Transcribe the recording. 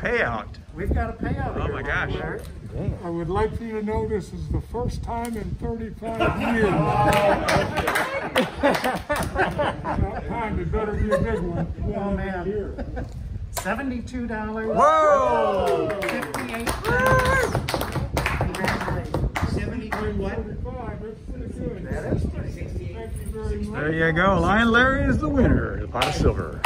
payout. We've got a payout. Oh my gosh. I would like for you to know this is the first time in 35 years. About time, it better be a big one. Oh, man. Seventy-two dollars. Whoa! Fifty-eight Seventy-two what? That is pretty. Thank you very much. There you go. Lion Larry is the winner. The pot of silver.